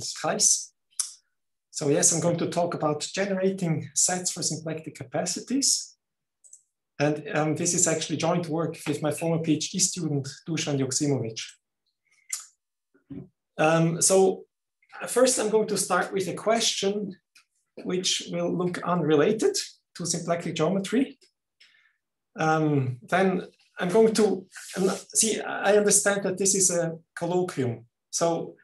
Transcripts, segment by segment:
Kreis. So yes, I'm going to talk about generating sets for symplectic capacities. And um, this is actually joint work with my former PhD student, Dusan Joksimovic. Um, so first I'm going to start with a question which will look unrelated to symplectic geometry. Um, then I'm going to um, see, I understand that this is a colloquium. So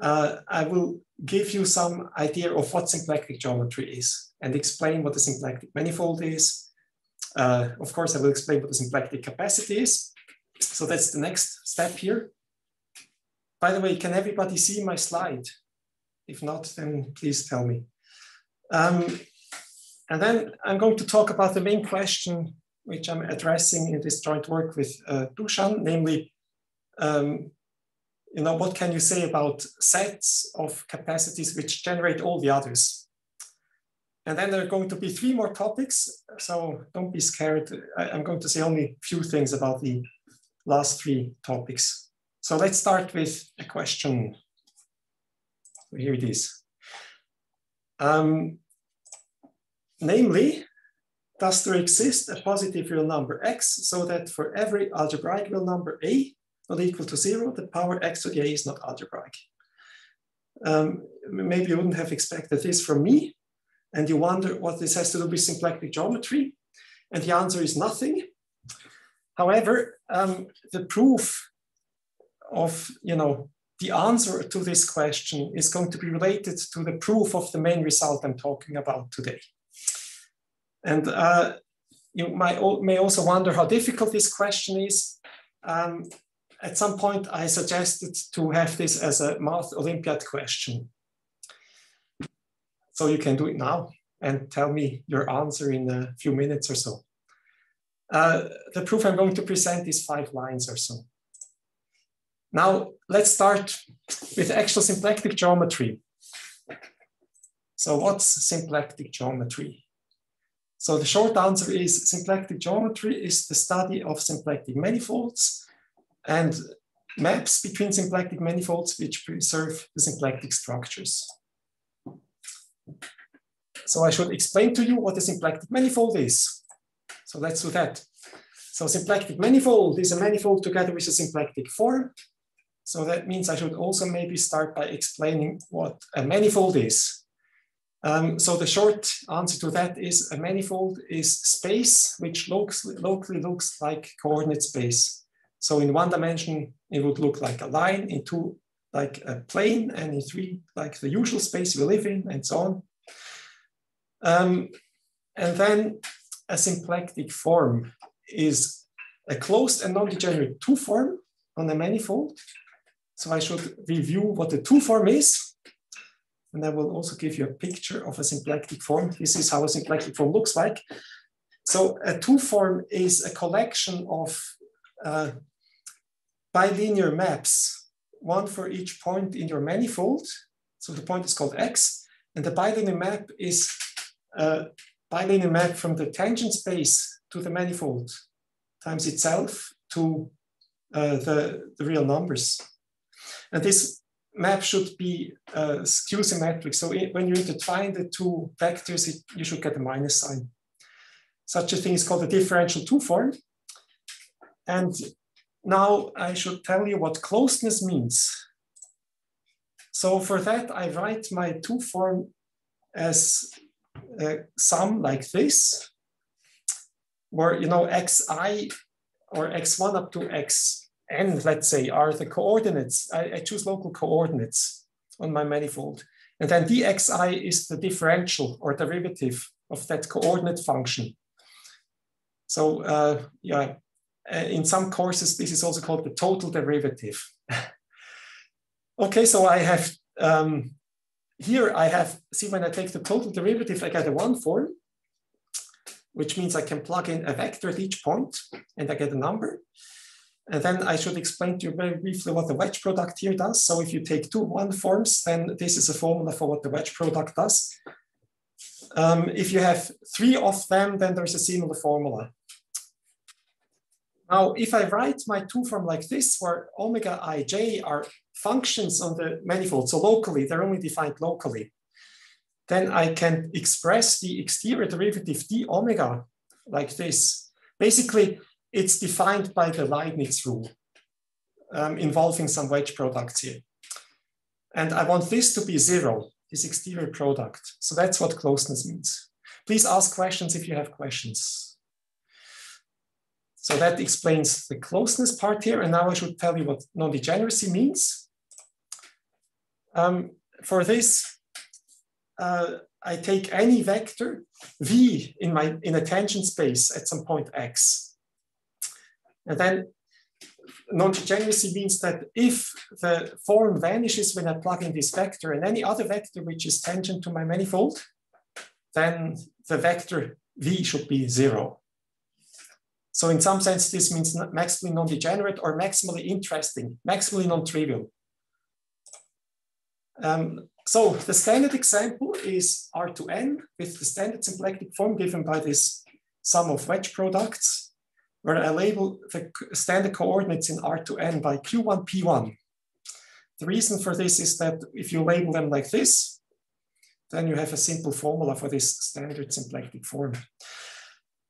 uh, I will give you some idea of what symplectic geometry is and explain what the symplectic manifold is. Uh, of course, I will explain what the symplectic capacity is. So that's the next step here. By the way, can everybody see my slide? If not, then please tell me. Um, and then I'm going to talk about the main question which I'm addressing in this joint work with uh, Dusan, namely, um, you know, what can you say about sets of capacities which generate all the others? And then there are going to be three more topics, so don't be scared. I, am going to say only a few things about the last three topics. So let's start with a question. Here it is. Um, namely, does there exist a positive real number x so that for every algebraic real number a not equal to zero, the power x to the a is not algebraic? Um, maybe you wouldn't have expected this from me, and you wonder what this has to do with symplectic geometry, and the answer is nothing. However, um, the proof of, you know, the answer to this question is going to be related to the proof of the main result I'm talking about today. And uh, you may also wonder how difficult this question is. Um, at some point, I suggested to have this as a math Olympiad question. So you can do it now and tell me your answer in a few minutes or so. Uh, the proof I'm going to present is five lines or so. Now, let's start with actual symplectic geometry. So what's symplectic geometry? So the short answer is symplectic geometry is the study of symplectic manifolds and maps between symplectic manifolds which preserve the symplectic structures. So I should explain to you what a symplectic manifold is. So let's do that. So symplectic manifold is a manifold together with a symplectic form. So that means I should also maybe start by explaining what a manifold is. Um, so the short answer to that is a manifold is space which locally looks like coordinate space. So in one dimension, it would look like a line, in two, like a plane, and in three, like the usual space we live in, and so on. Um, and then a symplectic form is a closed and non-degenerate two form on a manifold. So I should review what the two form is. And I will also give you a picture of a symplectic form. This is how a symplectic form looks like. So a two form is a collection of uh, bilinear maps, one for each point in your manifold. So the point is called x, and the bilinear map is a bilinear map from the tangent space to the manifold times itself to uh, the, the real numbers. And this map should be uh, skew symmetric. So it, when you intertwine the two vectors, it, you should get a minus sign. Such a thing is called a differential two form. And now I should tell you what closeness means. So for that, I write my two form as a sum like this, where you know xi or x1 up to x n, let's say, are the coordinates. I, I, choose local coordinates on my manifold. And then dxi is the differential or derivative of that coordinate function. So uh, yeah, uh, in some courses, this is also called the total derivative. okay, so I have, um, here I have, see when I take the total derivative, I get a one form, which means I can plug in a vector at each point and I get a number. And then I should explain to you very briefly what the wedge product here does. So if you take two one forms, then this is a formula for what the wedge product does. Um, if you have three of them, then there's a similar formula. Now, if I write my two form like this, where omega ij are functions on the manifold, so locally, they're only defined locally, then I can express the exterior derivative d omega like this. Basically, it's defined by the Leibniz rule um, involving some wedge products here. And I want this to be zero, this exterior product. So that's what closeness means. Please ask questions if you have questions. So that explains the closeness part here. And now I should tell you what non-degeneracy means. Um, for this, uh, I take any vector v in my in a tangent space at some point x. And then non-degeneracy means that if the form vanishes when I plug in this vector and any other vector which is tangent to my manifold, then the vector v should be zero. So in some sense, this means maximally non-degenerate or maximally interesting, maximally non-trivial. Um, so the standard example is R to N with the standard symplectic form given by this sum of wedge products, where I label the standard coordinates in R to N by Q1, P1. The reason for this is that if you label them like this, then you have a simple formula for this standard symplectic form.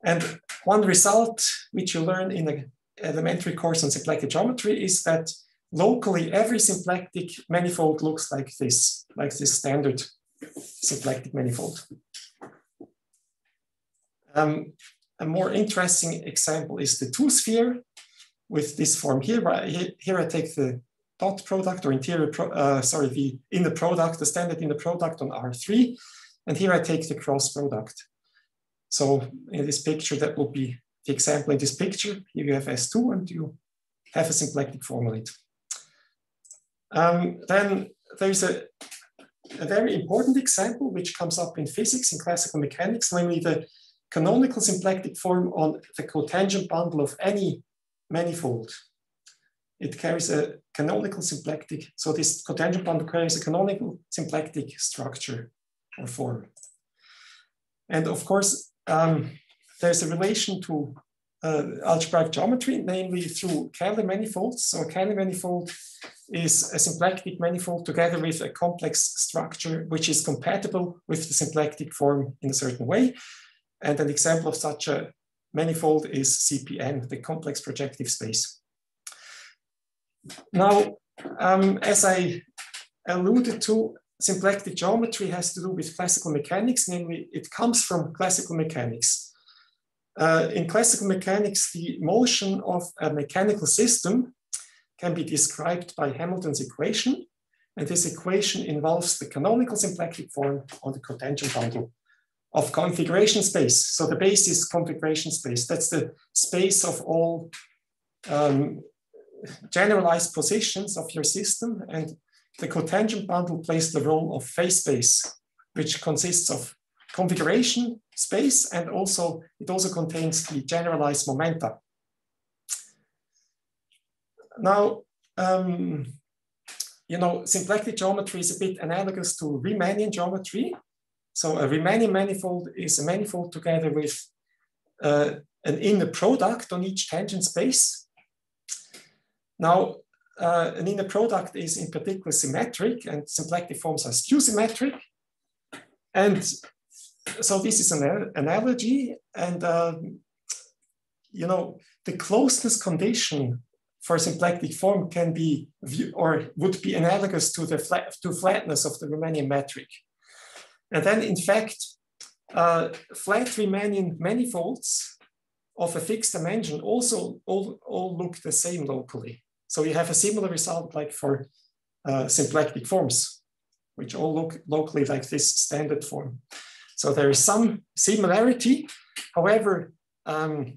And one result which you learn in the elementary course on symplectic geometry is that locally every symplectic manifold looks like this, like this standard symplectic manifold. Um, a more interesting example is the two sphere with this form here. Here I take the dot product or interior, pro, uh, sorry, the inner product, the standard inner product on R3. And here I take the cross product. So in this picture, that will be the example in this picture. Here you have S2 and you have a symplectic formulate. Um, then there's a, a very important example which comes up in physics, in classical mechanics, namely the canonical symplectic form on the cotangent bundle of any manifold. It carries a canonical symplectic, so this cotangent bundle carries a canonical symplectic structure or form. And of course, um, there's a relation to uh, algebraic geometry, namely through Kähler manifolds. So a Kähler manifold is a symplectic manifold together with a complex structure which is compatible with the symplectic form in a certain way. And an example of such a manifold is CPN, the complex projective space. Now, um, as I alluded to, symplectic geometry has to do with classical mechanics, namely it comes from classical mechanics. Uh, in classical mechanics, the motion of a mechanical system can be described by Hamilton's equation. And this equation involves the canonical symplectic form on the cotangent bundle of configuration space. So the base is configuration space. That's the space of all um, generalized positions of your system. And the cotangent bundle plays the role of phase space, which consists of configuration space and also it also contains the generalized momenta. Now, um, you know, symplectic geometry is a bit analogous to Riemannian geometry. So a Riemannian manifold is a manifold together with uh, an inner product on each tangent space. Now, uh, an inner product is in particular symmetric and symplectic forms are skew symmetric. And so this is an analogy and, um, you know, the closeness condition for symplectic form can be or would be analogous to the flat, to flatness of the Riemannian metric. And then in fact, uh, flat Riemannian manifolds of a fixed dimension also all, all look the same locally. So you have a similar result like for uh, symplectic forms, which all look locally like this standard form. So there is some similarity. However, um,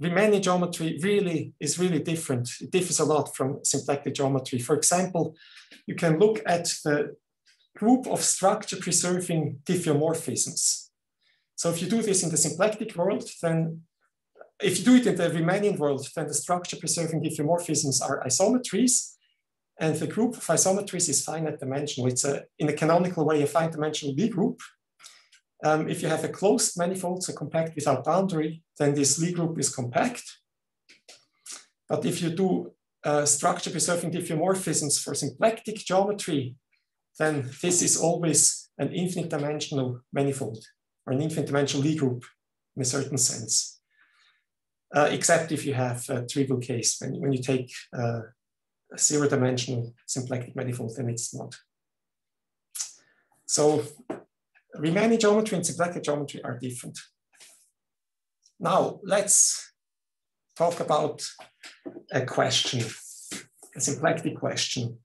Riemannian geometry really is really different. It differs a lot from symplectic geometry. For example, you can look at the group of structure preserving diffeomorphisms. So if you do this in the symplectic world, then if you do it in the Riemannian world, then the structure preserving diffeomorphisms are isometries. And the group of isometries is finite dimensional. It's a, in a canonical way, a finite dimensional Lie group. Um, if you have a closed manifold, so compact without boundary, then this Lie group is compact. But if you do uh, structure preserving diffeomorphisms for symplectic geometry, then this is always an infinite dimensional manifold or an infinite dimensional Lie group in a certain sense. Uh, except if you have a trivial case, when, when you take uh, a zero dimensional symplectic manifold, then it's not. So Riemannian geometry and symplectic geometry are different. Now let's talk about a question, a symplectic question.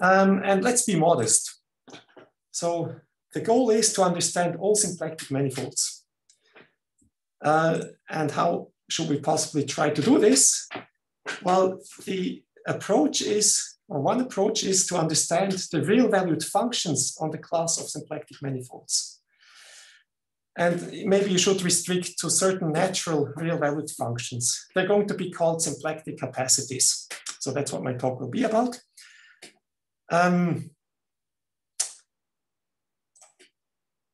Um, and let's be modest. So the goal is to understand all symplectic manifolds. Uh, and how should we possibly try to do this? Well, the approach is, or one approach is to understand the real valued functions on the class of symplectic manifolds. And maybe you should restrict to certain natural real valued functions. They're going to be called symplectic capacities. So that's what my talk will be about. Um,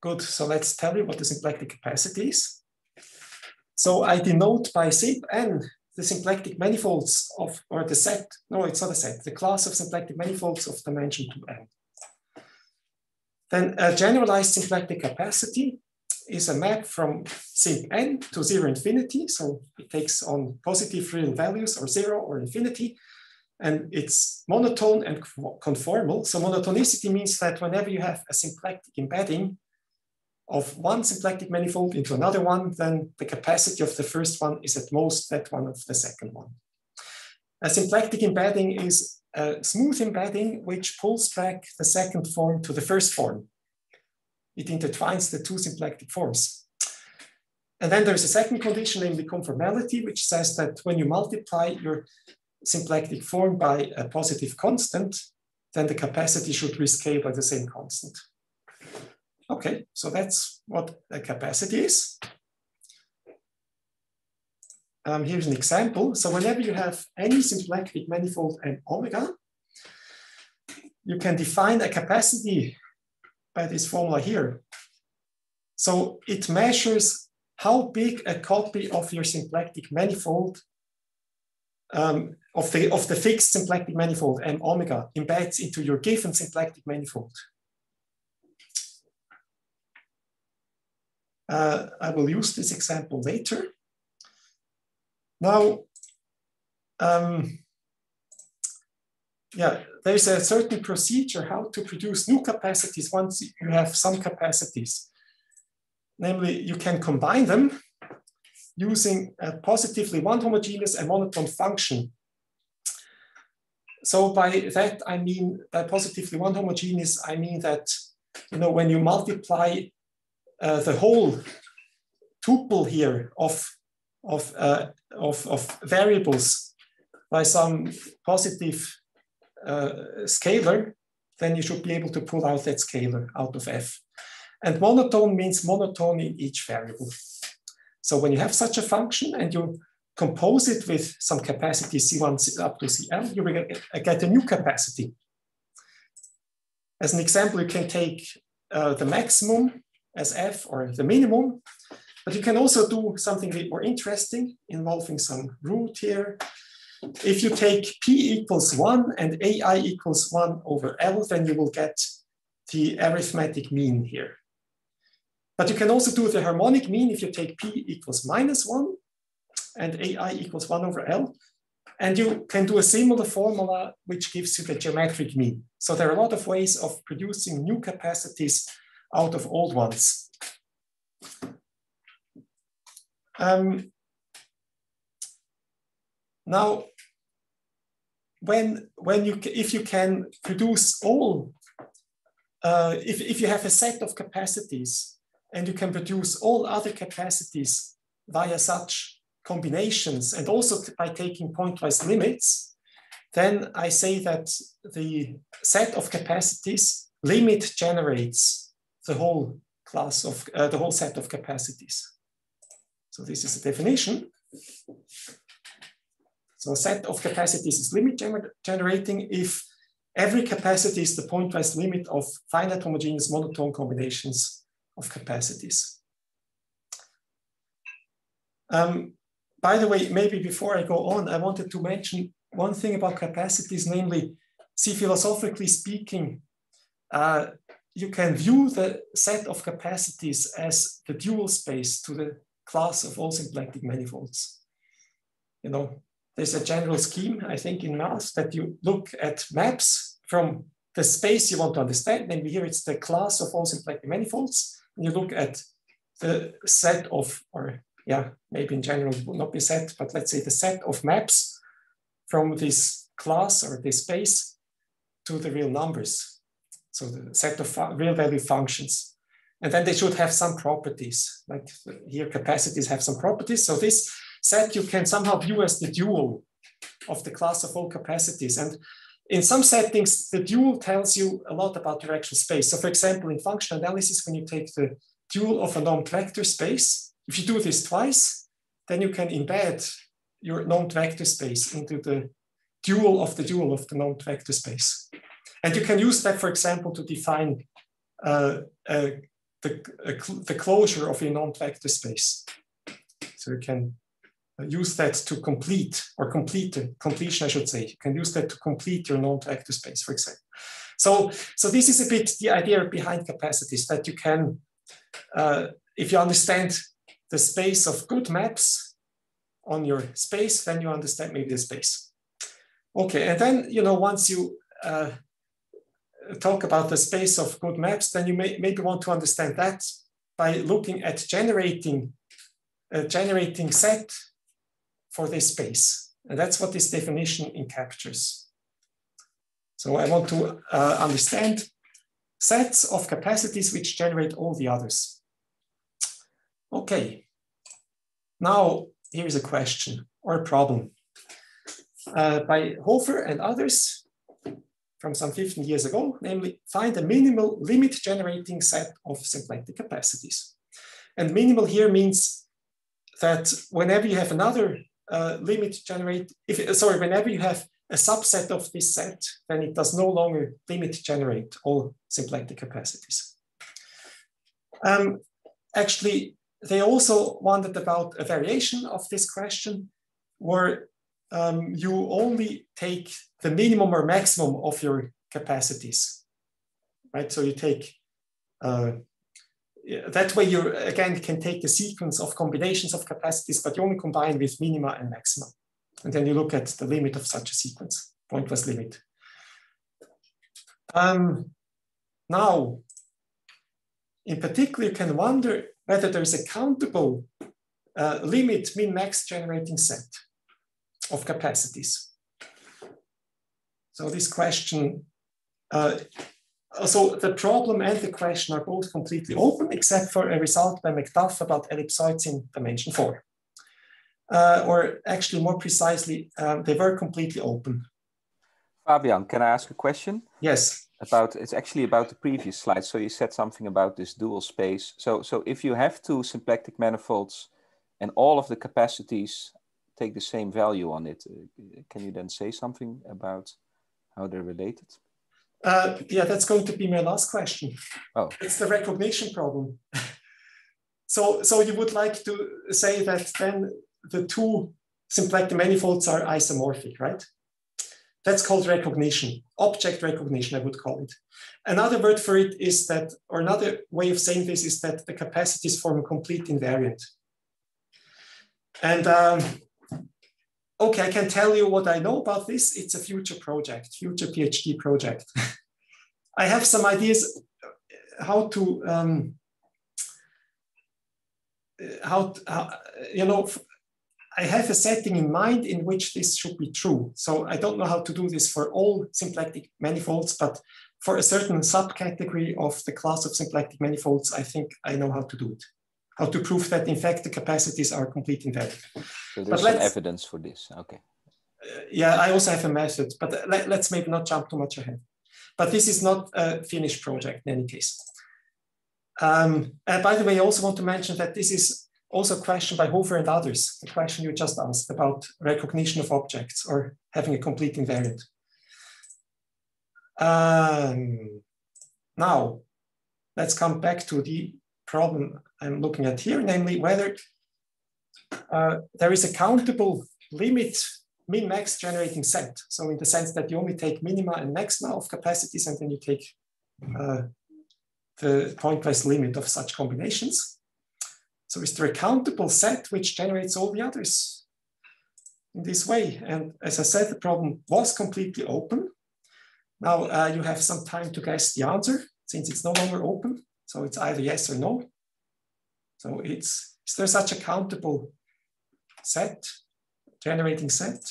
good, so let's tell you what the symplectic capacity is. So I denote by SIB n the symplectic manifolds of, or the set, no, it's not a set, the class of symplectic manifolds of dimension 2n. Then a generalized symplectic capacity is a map from simp n to zero infinity. So it takes on positive real values or zero or infinity. And it's monotone and conformal. So monotonicity means that whenever you have a symplectic embedding of one symplectic manifold into another one, then the capacity of the first one is at most that one of the second one. A symplectic embedding is a smooth embedding which pulls back the second form to the first form it intertwines the two symplectic forms. And then there's a second condition, namely conformality, which says that when you multiply your symplectic form by a positive constant, then the capacity should rescale by the same constant. Okay, so that's what a capacity is. Um, here's an example. So whenever you have any symplectic manifold and omega, you can define a capacity by this formula here. So it measures how big a copy of your symplectic manifold um, of, the, of the fixed symplectic manifold M omega embeds into your given symplectic manifold. Uh, I will use this example later. Now, um, yeah, there's a certain procedure how to produce new capacities once you have some capacities. Namely, you can combine them using a positively one homogeneous and monotone function. So by that, I mean, by positively one homogeneous, I mean that, you know, when you multiply uh, the whole tuple here of, of, uh, of, of variables by some positive uh, scalar, then you should be able to pull out that scalar out of f. And monotone means monotone in each variable. So when you have such a function and you compose it with some capacity C1 up to CL, you will get a new capacity. As an example, you can take uh, the maximum as f or the minimum, but you can also do something a bit more interesting involving some root here if you take P equals one and AI equals one over L, then you will get the arithmetic mean here. But you can also do the harmonic mean if you take P equals minus one and AI equals one over L. And you can do a similar formula which gives you the geometric mean. So there are a lot of ways of producing new capacities out of old ones. Um, now, when when you if you can produce all, uh, if if you have a set of capacities and you can produce all other capacities via such combinations and also by taking pointwise limits, then I say that the set of capacities limit generates the whole class of uh, the whole set of capacities. So this is the definition. So a set of capacities is limit gener generating if every capacity is the pointwise limit of finite homogeneous monotone combinations of capacities. Um, by the way, maybe before I go on, I wanted to mention one thing about capacities, namely, see, philosophically speaking, uh, you can view the set of capacities as the dual space to the class of all symplectic manifolds. You know, there's a general scheme, I think, in math that you look at maps from the space you want to understand. Maybe here it's the class of all symplectic manifolds. And you look at the set of, or yeah, maybe in general it will not be set, but let's say the set of maps from this class or this space to the real numbers. So the set of real value functions. And then they should have some properties, like here capacities have some properties. So this set you can somehow view as the dual of the class of all capacities. And in some settings, the dual tells you a lot about directional space. So for example, in functional analysis, when you take the dual of a normed vector space, if you do this twice, then you can embed your normed vector space into the dual of the dual of the normed vector space. And you can use that, for example, to define uh, uh, the, uh, the closure of a normed vector space. So you can use that to complete or complete the completion, I should say. You can use that to complete your normed vector space, for example. So, so this is a bit the idea behind capacities that you can, uh, if you understand the space of good maps on your space, then you understand maybe the space. Okay, and then, you know, once you uh, talk about the space of good maps, then you may maybe want to understand that by looking at generating a generating set for this space. And that's what this definition encaptures. So I want to uh, understand sets of capacities which generate all the others. Okay, now here is a question or a problem. Uh, by Hofer and others, from some 15 years ago, namely find a minimal limit generating set of symplectic capacities. And minimal here means that whenever you have another uh, limit generate, if sorry, whenever you have a subset of this set, then it does no longer limit generate all symplectic capacities. Um, actually, they also wondered about a variation of this question where um, you only take the minimum or maximum of your capacities, right? So you take, uh, that way you again can take the sequence of combinations of capacities, but you only combine with minima and maxima. And then you look at the limit of such a sequence, pointwise limit. Um, now, in particular, you can wonder whether there is a countable uh, limit min-max generating set of capacities. So this question, uh, so the problem and the question are both completely open, except for a result by McDuff about ellipsoids in dimension four. Uh, or actually more precisely, um, they were completely open. Fabian, can I ask a question? Yes. About it's actually about the previous slide. So you said something about this dual space. So so if you have two symplectic manifolds and all of the capacities take the same value on it. Uh, can you then say something about how they're related? Uh, yeah, that's going to be my last question. Oh. It's the recognition problem. so, so you would like to say that then the two symplectic manifolds are isomorphic, right? That's called recognition, object recognition, I would call it. Another word for it is that, or another way of saying this is that the capacities form a complete invariant. And um, okay, I can tell you what I know about this. It's a future project, future PhD project. I have some ideas uh, how to, um, uh, how, how, uh, you know, I have a setting in mind in which this should be true. So I don't know how to do this for all symplectic manifolds, but for a certain subcategory of the class of symplectic manifolds, I think I know how to do it how to prove that in fact the capacities are complete invariant. So there's some evidence for this, okay. Uh, yeah, I also have a method, but let, us maybe not jump too much ahead. But this is not a finished project in any case. Um, and by the way, I also want to mention that this is also a question by Hofer and others, the question you just asked about recognition of objects or having a complete invariant. Um, now, let's come back to the problem I'm looking at here, namely whether uh, there is a countable limit min-max generating set. So in the sense that you only take minima and maxima of capacities and then you take uh, the pointwise limit of such combinations. So it's the countable set which generates all the others in this way. And as I said, the problem was completely open. Now uh, you have some time to guess the answer since it's no longer open. So it's either yes or no. So it's, is there such a countable set, generating set?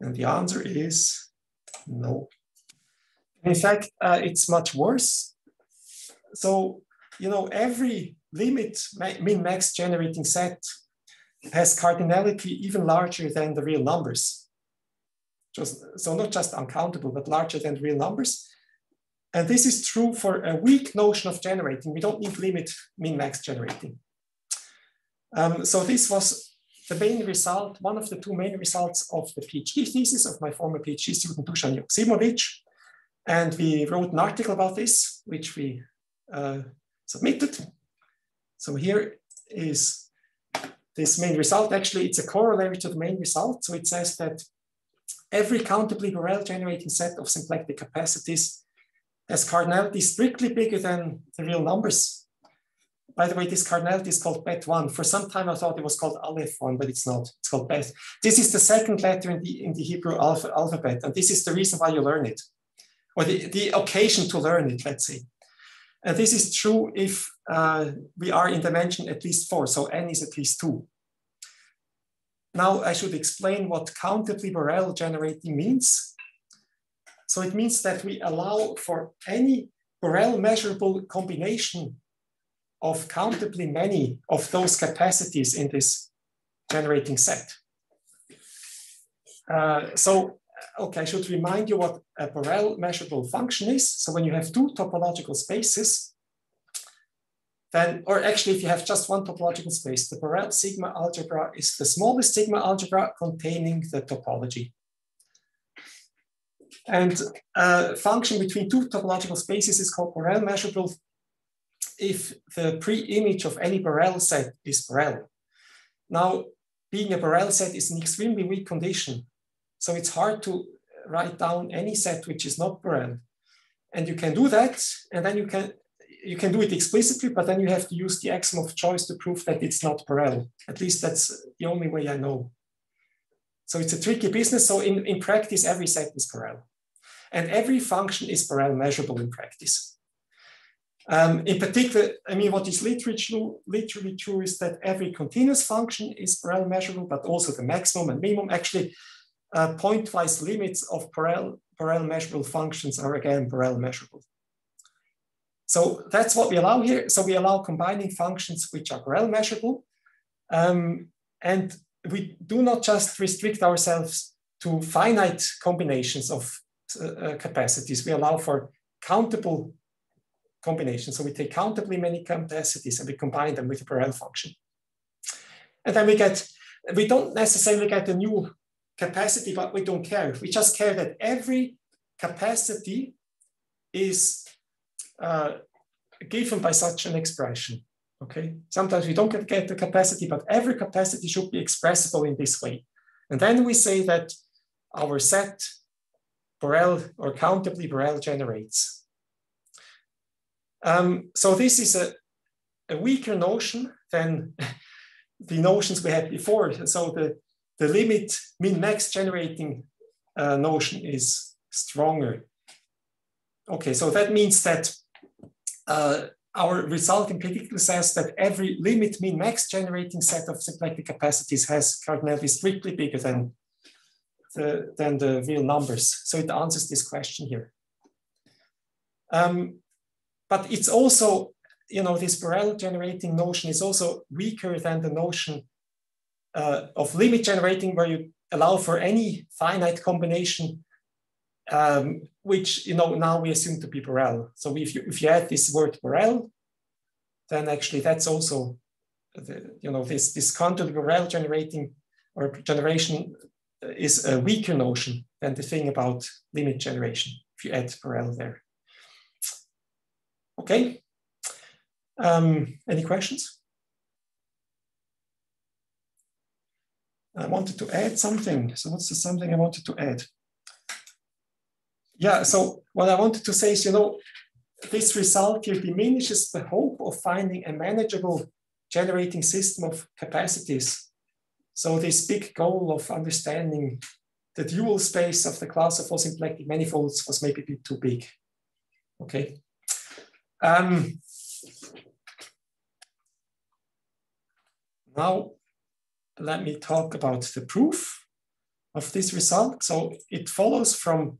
And the answer is no. In fact, uh, it's much worse. So, you know, every limit min-max generating set has cardinality even larger than the real numbers. Just, so not just uncountable, but larger than real numbers. And this is true for a weak notion of generating. We don't need limit min-max generating. Um, so this was the main result, one of the two main results of the PhD thesis of my former PhD student Dusan Joksimovic. And we wrote an article about this, which we uh, submitted. So here is this main result. Actually, it's a corollary to the main result. So it says that every countably Borel generating set of symplectic capacities has cardinality strictly bigger than the real numbers. By the way, this cardinality is called bet one. For some time, I thought it was called aleph one, but it's not. It's called bet. This is the second letter in the, in the Hebrew alpha, alphabet, and this is the reason why you learn it, or the, the occasion to learn it, let's say. And this is true if uh, we are in dimension at least four, so n is at least two. Now I should explain what countably Borel generating means. So it means that we allow for any Borel measurable combination of countably many of those capacities in this generating set. Uh, so, okay, I should remind you what a Borel measurable function is. So when you have two topological spaces, then, or actually if you have just one topological space, the Borel sigma algebra is the smallest sigma algebra containing the topology. And a function between two topological spaces is called Borel measurable if the pre-image of any Borel set is Borel. Now, being a Borel set is an extremely weak condition. So it's hard to write down any set which is not Borel. And you can do that, and then you can you can do it explicitly, but then you have to use the axiom of choice to prove that it's not Borel. At least that's the only way I know. So it's a tricky business. So in, in practice, every set is Borel. And every function is Borel measurable in practice. Um, in particular, I mean, what is literally literally true is that every continuous function is Borel measurable, but also the maximum and minimum. Actually, uh, pointwise limits of Borel, Borel measurable functions are again Borel measurable. So that's what we allow here. So we allow combining functions which are Borel measurable. Um, and we do not just restrict ourselves to finite combinations of uh, uh, capacities. We allow for countable combinations. So we take countably many capacities and we combine them with a Borel function. And then we get, we don't necessarily get a new capacity, but we don't care. We just care that every capacity is uh, given by such an expression. Okay, sometimes we don't get, get the capacity, but every capacity should be expressible in this way. And then we say that our set Borel or countably Borel generates. Um, so this is a, a weaker notion than the notions we had before. So the, the limit min-max generating uh, notion is stronger. Okay, so that means that uh, our result in particular says that every limit min-max generating set of symplectic capacities has cardinality strictly bigger than the, than the real numbers. So it answers this question here. Um, but it's also, you know, this Borel generating notion is also weaker than the notion uh, of limit generating where you allow for any finite combination, um, which, you know, now we assume to be Borel. So if you, if you add this word Borel, then actually that's also, the, you know, this, this contour Borel generating or generation is a weaker notion than the thing about limit generation, if you add Borel there. Okay, um, any questions? I wanted to add something. So what's the something I wanted to add? Yeah, so what I wanted to say is, you know, this result here diminishes the hope of finding a manageable generating system of capacities. So this big goal of understanding the dual space of the class of all symplectic manifolds was maybe a bit too big. Okay. Um, now, let me talk about the proof of this result. So it follows from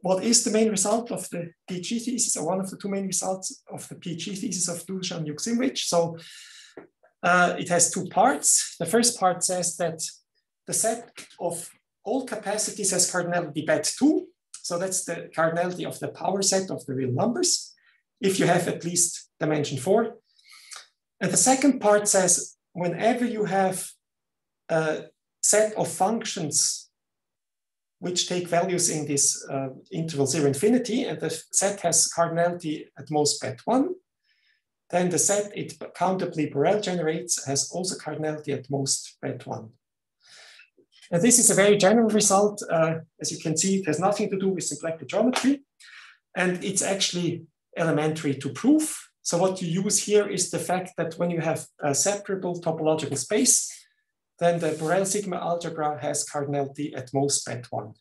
what is the main result of the PhD thesis, or one of the two main results of the PhD thesis of Dusan Joksimovic. So uh, it has two parts. The first part says that the set of all capacities has cardinality bet 2. So that's the cardinality of the power set of the real numbers, if you have at least dimension 4. And the second part says whenever you have a set of functions which take values in this uh, interval 0 infinity, and the set has cardinality at most bet 1, then the set it countably Borel generates has also cardinality at most bet 1. And this is a very general result. Uh, as you can see, it has nothing to do with symplectic geometry. And it's actually elementary to prove. So what you use here is the fact that when you have a separable topological space, then the Borel sigma algebra has cardinality at most bet one.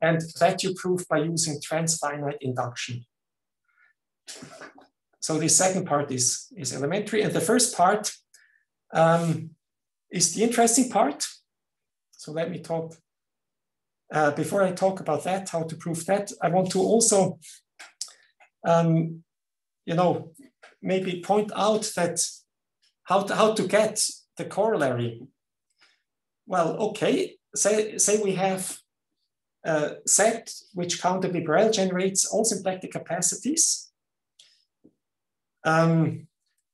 And that you prove by using transfinite induction. So the second part is, is elementary. And the first part um, is the interesting part. So let me talk, uh, before I talk about that, how to prove that, I want to also, um, you know, maybe point out that how to, how to get the corollary. Well, okay, say, say we have a set which countably Borel generates all symplectic capacities. Um,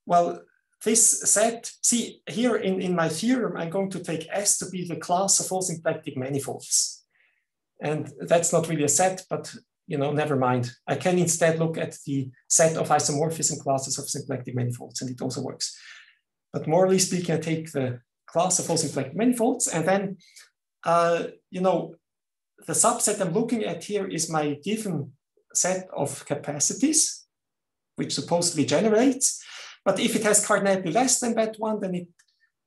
well, this set, see here in, in my theorem, I'm going to take S to be the class of all symplectic manifolds. And that's not really a set, but you know, never mind. I can instead look at the set of isomorphism classes of symplectic manifolds, and it also works. But morally speaking, I take the class of all symplectic manifolds, and then, uh, you know, the subset I'm looking at here is my given set of capacities, which supposedly generates. But if it has cardinality less than bet one, then it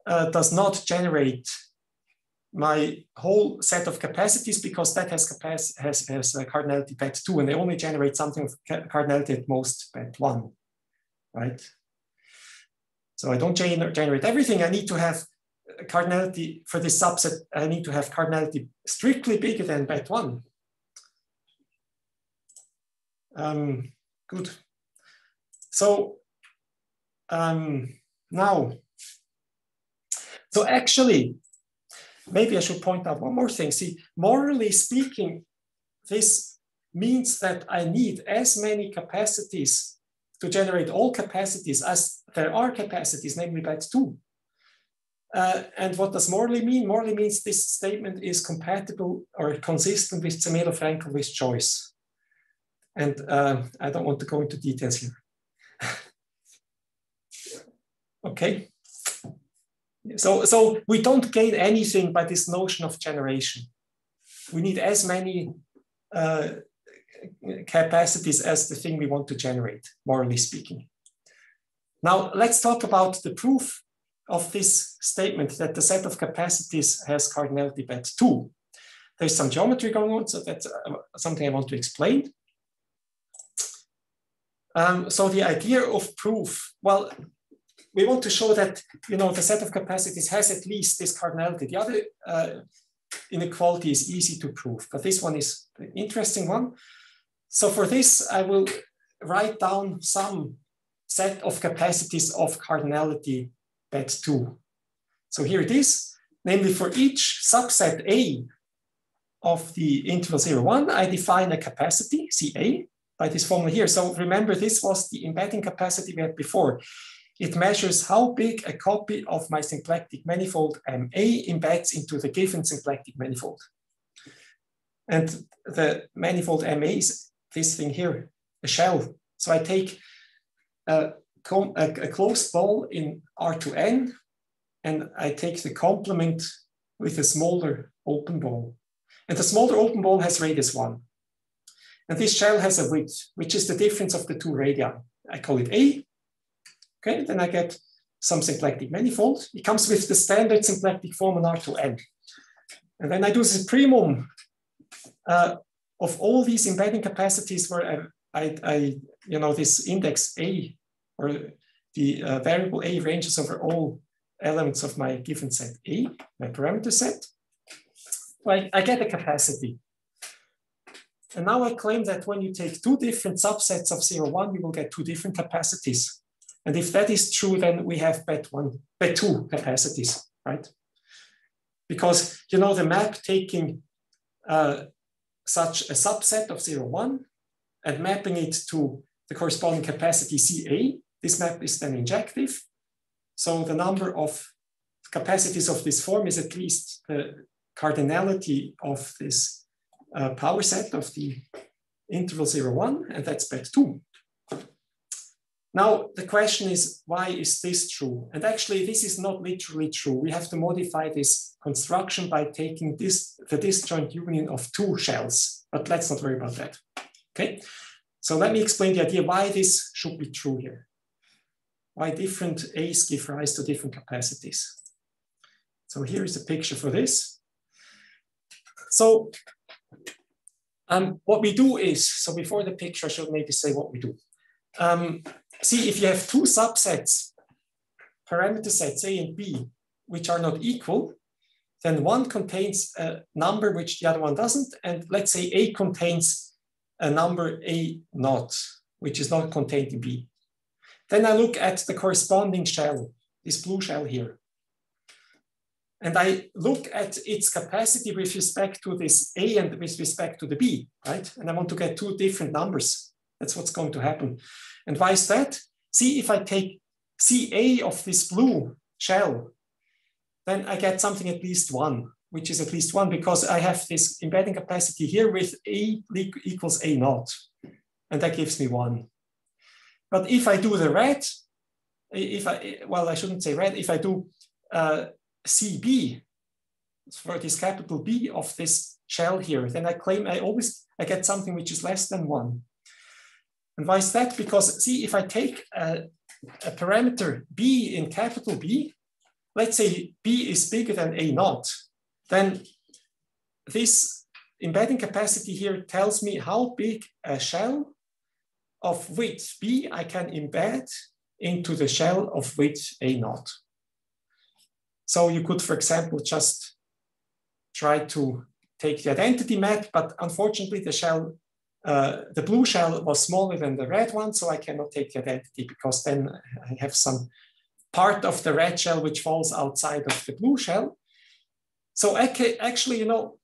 uh, does not generate my whole set of capacities because that has, capac has, has a cardinality bet two and they only generate something of cardinality at most bet one, right? So I don't gener generate everything. I need to have cardinality for this subset. I need to have cardinality strictly bigger than bet one. Um, good. So um, now, so actually, maybe I should point out one more thing. See, morally speaking, this means that I need as many capacities to generate all capacities as there are capacities, namely by two. Uh, and what does morally mean? Morally means this statement is compatible or consistent with Zermelo-Fraenkel choice. And uh, I don't want to go into details here. Okay. So, so we don't gain anything by this notion of generation. We need as many uh, capacities as the thing we want to generate, morally speaking. Now, let's talk about the proof of this statement that the set of capacities has cardinality bet 2. There's some geometry going on, so that's uh, something I want to explain. Um, so the idea of proof, well, we want to show that you know the set of capacities has at least this cardinality. The other uh, inequality is easy to prove, but this one is interesting one. So for this, I will write down some set of capacities of cardinality bet 2. So here it is, namely for each subset A of the interval 0, 1, I define a capacity, CA, by this formula here. So remember, this was the embedding capacity we had before. It measures how big a copy of my symplectic manifold MA embeds into the given symplectic manifold. And the manifold MA is this thing here, a shell. So I take a, a, a closed ball in R to N, and I take the complement with a smaller open ball. And the smaller open ball has radius one. And this shell has a width, which is the difference of the two radii. I call it A. Okay, then I get some symplectic manifold. It comes with the standard symplectic form on R to N. And then I do the supremum uh, of all these embedding capacities where I, I, I, you know, this index A or the uh, variable A ranges over all elements of my given set A, my parameter set. I, I get a capacity. And now I claim that when you take two different subsets of 0, 1, you will get two different capacities. And if that is true, then we have beth one, beth two capacities, right? Because you know the map taking uh, such a subset of zero one and mapping it to the corresponding capacity CA, this map is then injective. So the number of capacities of this form is at least the cardinality of this uh, power set of the interval zero one, and that's beth 2. Now, the question is, why is this true? And actually, this is not literally true. We have to modify this construction by taking this the disjoint union of two shells, but let's not worry about that. Okay, so let me explain the idea why this should be true here. Why different A's give rise to different capacities. So here is a picture for this. So um, what we do is, so before the picture, I should maybe say what we do. Um, see, if you have two subsets, parameter sets A and B, which are not equal, then one contains a number which the other one doesn't. And let's say A contains a number A not, which is not contained in B. Then I look at the corresponding shell, this blue shell here. And I look at its capacity with respect to this A and with respect to the B, right? And I want to get two different numbers. That's what's going to happen. And why is that? See, if I take CA of this blue shell, then I get something at least one, which is at least one because I have this embedding capacity here with A equals A naught. And that gives me one. But if I do the red, if I, well, I shouldn't say red, if I do uh, CB for this capital B of this shell here, then I claim I always, I get something which is less than one. And why is that? Because see, if I take a, a parameter B in capital B, let's say B is bigger than A naught, then this embedding capacity here tells me how big a shell of width B I can embed into the shell of width A naught. So you could, for example, just try to take the identity map, but unfortunately the shell, uh, the blue shell was smaller than the red one, so I cannot take the identity because then I have some part of the red shell which falls outside of the blue shell. So actually, you know,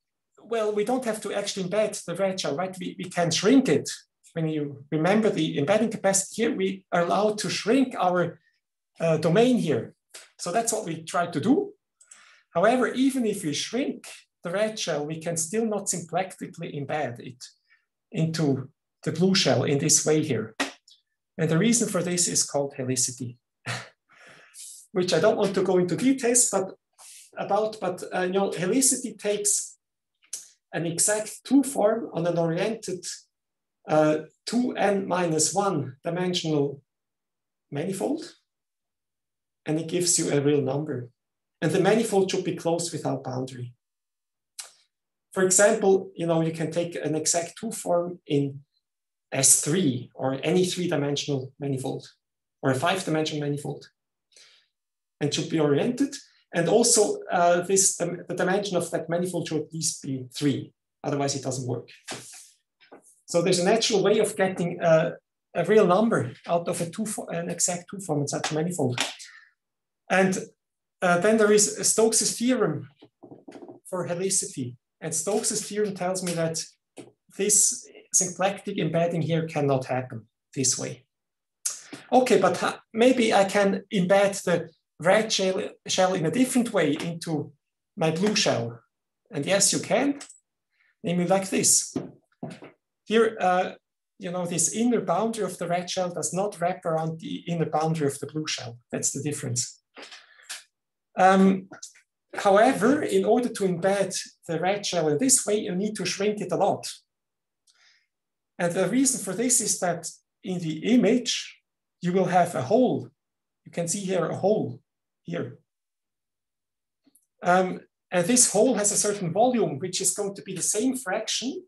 well, we don't have to actually embed the red shell, right? We, we can shrink it. When you remember the embedding capacity here, we are allowed to shrink our uh, domain here. So that's what we try to do. However, even if we shrink the red shell, we can still not symplectically embed it into the blue shell in this way here. And the reason for this is called helicity, which I don't want to go into details but about, but uh, you know, helicity takes an exact two form on an oriented uh, 2n minus 1 dimensional manifold and it gives you a real number. And the manifold should be closed without boundary. For example, you know, you can take an exact two form in S3 or any three-dimensional manifold or a five-dimensional manifold and should be oriented. And also uh, this, the, the dimension of that manifold should at least be three, otherwise it doesn't work. So there's a natural way of getting a, a real number out of a two, an exact two form in such a manifold. And uh, then there is Stokes' theorem for helicity. And Stokes' theorem tells me that this symplectic embedding here cannot happen this way. Okay, but maybe I can embed the red shell, shell in a different way into my blue shell. And yes, you can, namely like this. Here, uh, you know, this inner boundary of the red shell does not wrap around the inner boundary of the blue shell. That's the difference. Um, however, in order to embed the red shell in this way, you need to shrink it a lot. And the reason for this is that in the image, you will have a hole. You can see here a hole here. Um, and this hole has a certain volume, which is going to be the same fraction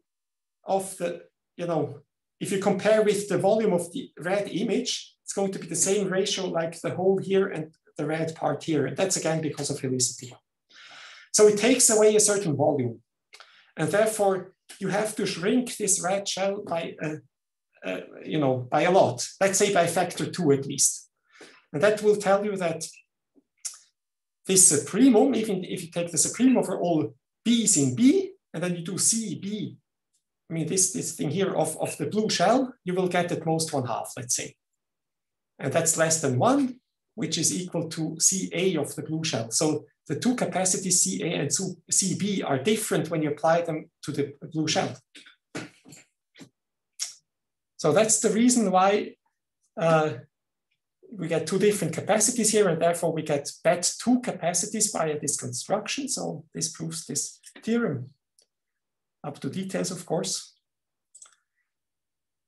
of the, you know, if you compare with the volume of the red image, it's going to be the same ratio like the hole here and the red part here. And that's again because of helicity. So it takes away a certain volume. And therefore, you have to shrink this red shell by, a, uh, you know, by a lot. Let's say by factor two at least. And that will tell you that this supremum, even if you take the supremum over all b's in B, and then you do C, B, I mean, this, this thing here of, of the blue shell, you will get at most one half, let's say. And that's less than one, which is equal to CA of the blue shell. So the two capacities CA and CB are different when you apply them to the blue shell. So that's the reason why uh, we get two different capacities here, and therefore we get beth two capacities via this construction. So this proves this theorem up to details, of course.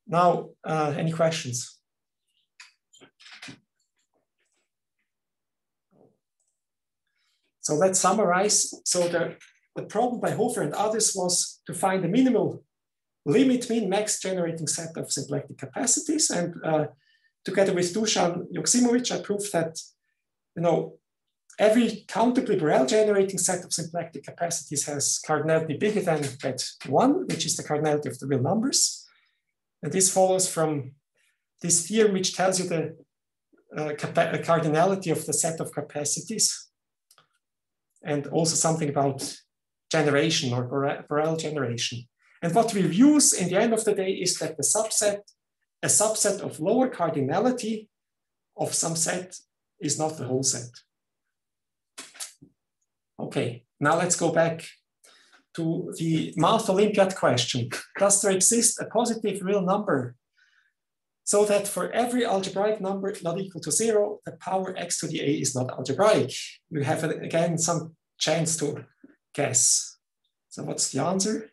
Now, uh, any questions? So let's summarize. So the, the problem by Hofer and others was to find a minimal limit mean max generating set of symplectic capacities. And uh, together with Dusan Joksimovic, I proved that you know every countably Borel generating set of symplectic capacities has cardinality bigger than that one, which is the cardinality of the real numbers. And this follows from this theorem, which tells you the uh, cardinality of the set of capacities and also something about generation or Borel generation. And what we use in the end of the day is that the subset, a subset of lower cardinality of some set is not the whole set. Okay, now let's go back to the math Olympiad question. Does there exist a positive real number so that for every algebraic number not equal to zero, the power x to the a is not algebraic. You have, again, some chance to guess. So what's the answer?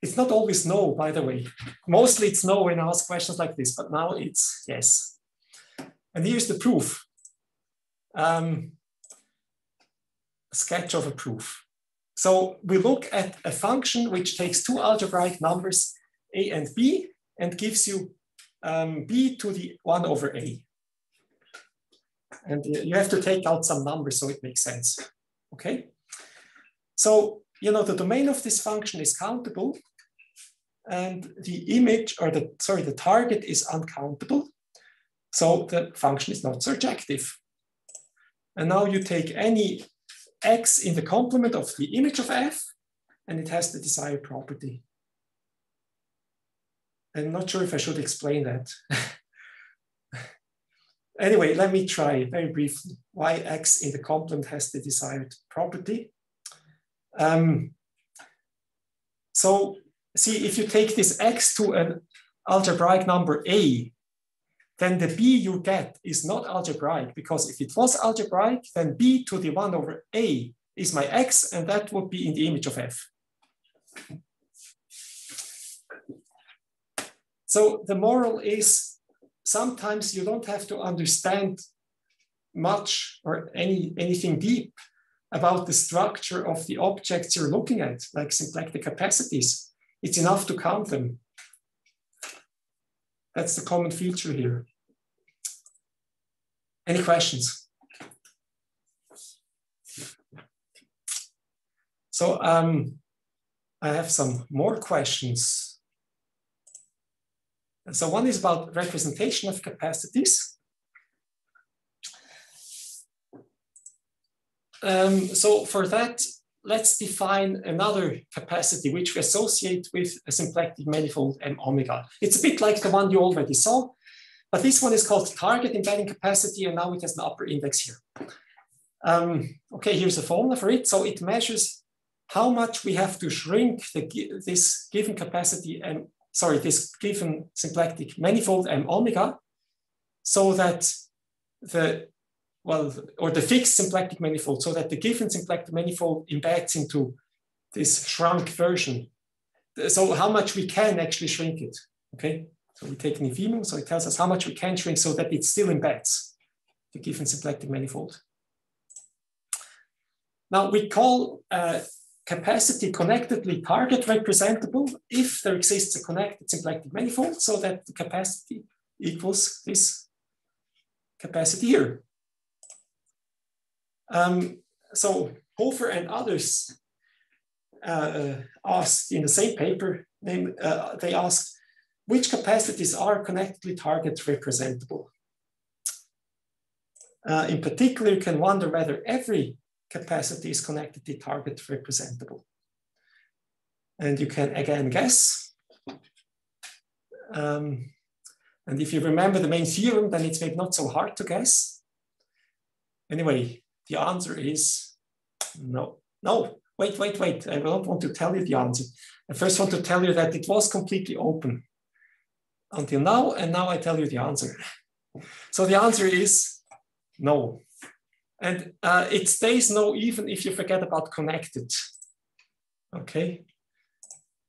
It's not always no, by the way. Mostly it's no when I ask questions like this, but now it's yes. And here's the proof. Um, sketch of a proof. So we look at a function which takes two algebraic numbers, a and b, and gives you um, b to the 1 over a. And you have to take out some numbers so it makes sense. Okay? So, you know, the domain of this function is countable and the image or the, sorry, the target is uncountable. So the function is not surjective. And now you take any x in the complement of the image of f and it has the desired property. I'm not sure if I should explain that. anyway, let me try very briefly why x in the complement has the desired property. Um, so see, if you take this x to an algebraic number a, then the b you get is not algebraic because if it was algebraic, then b to the 1 over a is my x, and that would be in the image of f. So the moral is sometimes you don't have to understand much or any anything deep about the structure of the objects you're looking at, like symplectic capacities. It's enough to count them. That's the common feature here. Any questions? So um, I have some more questions. So one is about representation of capacities. Um, so for that, let's define another capacity which we associate with a symplectic manifold M omega. It's a bit like the one you already saw, but this one is called target embedding capacity, and now it has an upper index here. Um, okay, here's a formula for it. So it measures how much we have to shrink the, this given capacity and sorry, this given symplectic manifold M omega, so that the well, or the fixed symplectic manifold, so that the given symplectic manifold embeds into this shrunk version. So how much we can actually shrink it, okay? So we take an infimum, so it tells us how much we can shrink so that it still embeds the given symplectic manifold. Now we call uh, capacity connectedly target representable if there exists a connected symplectic manifold so that the capacity equals this capacity here. Um, so Hofer and others uh, asked in the same paper, name, uh, they asked which capacities are connectedly target representable. Uh, in particular, you can wonder whether every capacity is connectedly target representable. And you can again guess. Um, and if you remember the main theorem, then it's maybe not so hard to guess. Anyway, the answer is no. No, wait, wait, wait. I don't want to tell you the answer. I first want to tell you that it was completely open until now, and now I tell you the answer. So the answer is no. And uh, it stays no even if you forget about connected. Okay.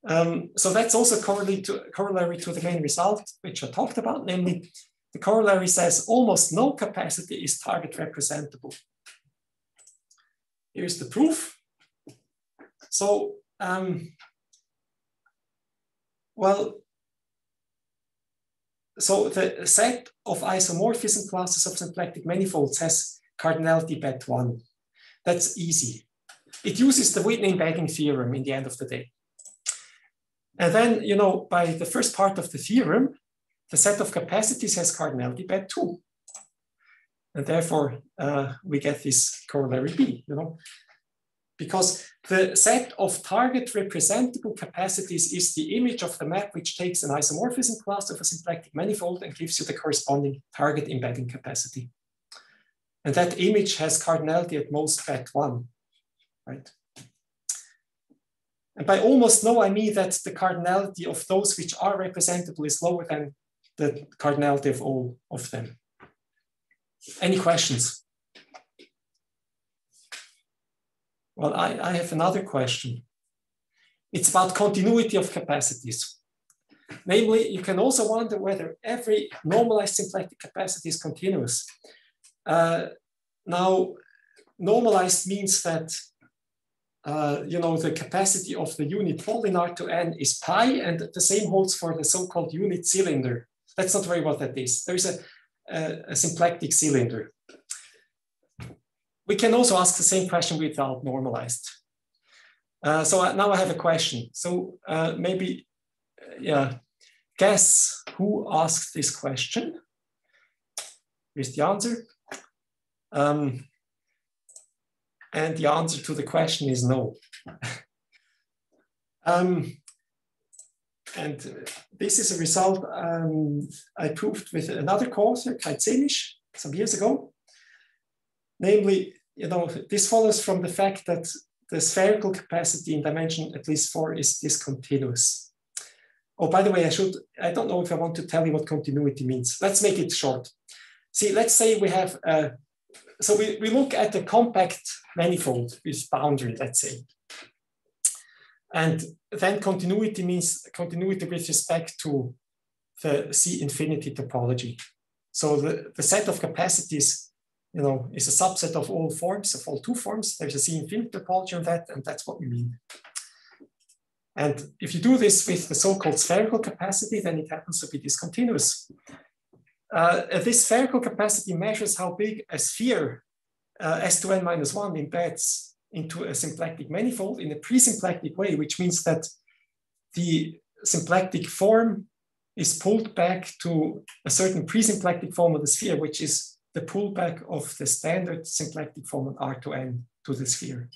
Um, so that's also corollary to, corollary to the main result, which I talked about, namely the corollary says almost no capacity is target representable. Here's the proof. So, um, well, so the set of isomorphism classes of symplectic manifolds has cardinality beth one. That's easy. It uses the Whitney embedding theorem in the end of the day. And then, you know, by the first part of the theorem, the set of capacities has cardinality beth two. And therefore, uh, we get this corollary B, you know, because the set of target representable capacities is the image of the map which takes an isomorphism class of a symplectic manifold and gives you the corresponding target embedding capacity. And that image has cardinality at most at one, right? And by almost no, I mean that the cardinality of those which are representable is lower than the cardinality of all of them. Any questions? Well, I, I have another question. It's about continuity of capacities. Namely, you can also wonder whether every normalized symplectic capacity is continuous. Uh, now, normalized means that uh, you know the capacity of the unit ball in R to N is pi, and the same holds for the so-called unit cylinder. That's not very what that is. There's a, a, a symplectic cylinder. We can also ask the same question without normalized. Uh, so now I have a question. So uh, maybe, uh, yeah, guess who asked this question? Here's the answer. Um, and the answer to the question is no. um, and this is a result um, I proved with another co-author, Kai Zehmisch, some years ago. Namely, you know, this follows from the fact that the spherical capacity in dimension at least four is discontinuous. Oh, by the way, I should, I don't know if I want to tell you what continuity means. Let's make it short. See, let's say we have a so we, we look at the compact manifold with boundary, let's say. And then continuity means continuity with respect to the C infinity topology. So the, the set of capacities, you know, is a subset of all forms, of all two forms. There's a C infinity topology on that, and that's what we mean. And if you do this with the so-called spherical capacity, then it happens to be discontinuous. Uh, this spherical capacity measures how big a sphere uh, S to n minus one embeds into a symplectic manifold in a pre-symplectic way, which means that the symplectic form is pulled back to a certain pre-symplectic form of the sphere, which is the pullback of the standard symplectic form on R to n to the sphere.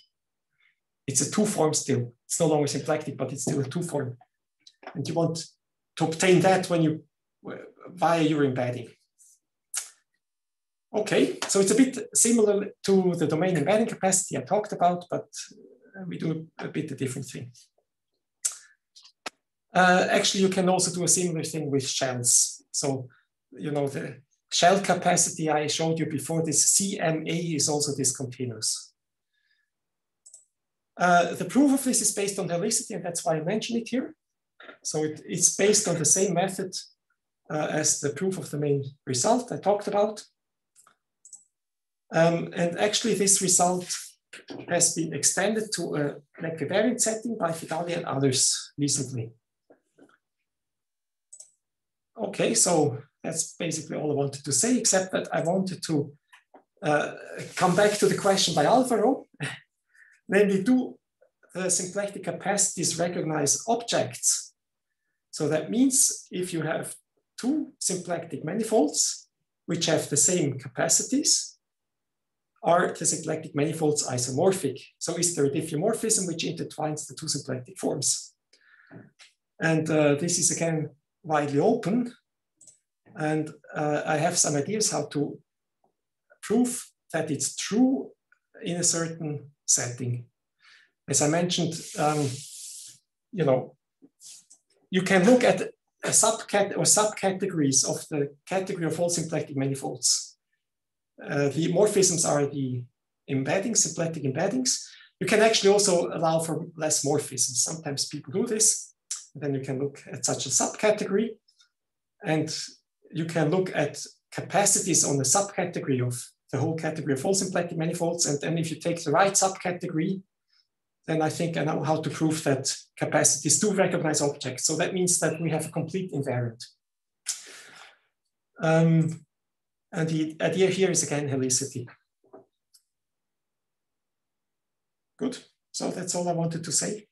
It's a two form still. It's no longer symplectic, but it's still a two form. And you want to obtain that when you via your embedding. Okay, so it's a bit similar to the domain embedding capacity I talked about, but we do a bit a different thing. Uh, actually, you can also do a similar thing with shells. So, you know, the shell capacity I showed you before, this CMA is also discontinuous. Uh, the proof of this is based on helicity, and that's why I mention it here. So it, it's based on the same method uh, as the proof of the main result I talked about. Um, and actually this result has been extended to a Leque setting by Fidali and others recently. Okay, so that's basically all I wanted to say, except that I wanted to uh, come back to the question by Alvaro, namely, do the symplectic capacities recognize objects? So that means if you have two symplectic manifolds, which have the same capacities, are the symplectic manifolds isomorphic? So is there a diffeomorphism which intertwines the two symplectic forms? And uh, this is again widely open. And uh, I have some ideas how to prove that it's true in a certain setting. As I mentioned, um, you know, you can look at subcat or subcategories of the category of all symplectic manifolds. Uh, the morphisms are the embeddings, symplectic embeddings. You can actually also allow for less morphisms. Sometimes people do this. Then you can look at such a subcategory. And you can look at capacities on the subcategory of the whole category of all symplectic manifolds. And then if you take the right subcategory, then I think I know how to prove that capacities do recognize objects. So that means that we have a complete invariant. Um, and the idea here is again helicity. Good. So that's all I wanted to say.